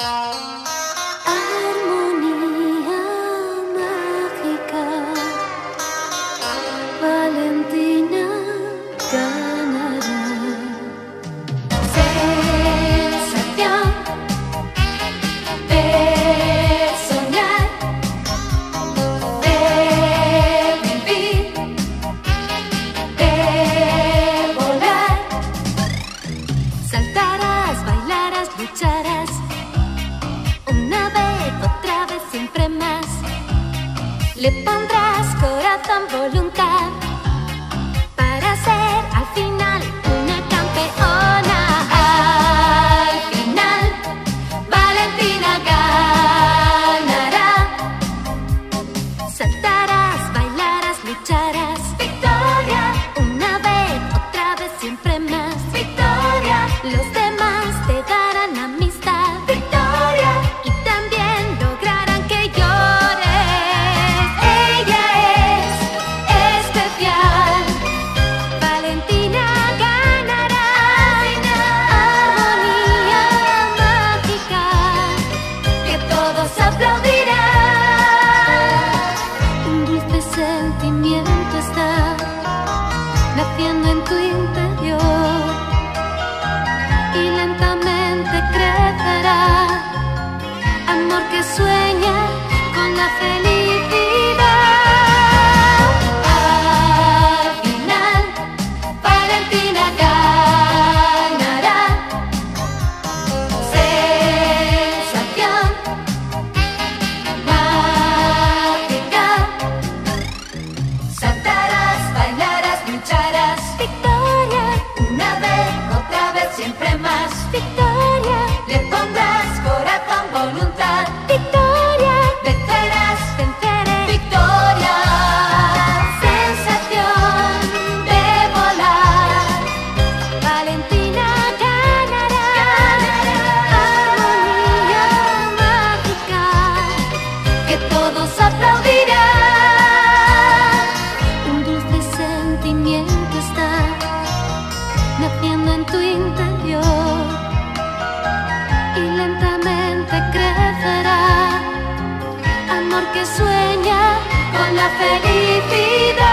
Música Le pondrás corazón, voluntad para ser al final una campeona. Al final, Valentina ganará. Saltar naciendo en tu interior. menor que sueña con la felicidad.